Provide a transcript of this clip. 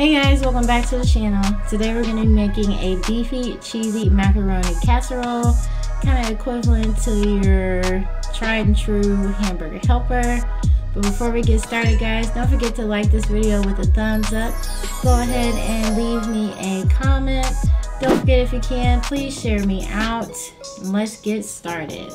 Hey guys, welcome back to the channel. Today we're going to be making a beefy, cheesy macaroni casserole, kind of equivalent to your tried and true hamburger helper. But before we get started guys, don't forget to like this video with a thumbs up. Go ahead and leave me a comment. Don't forget if you can, please share me out. Let's get started.